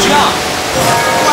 jump.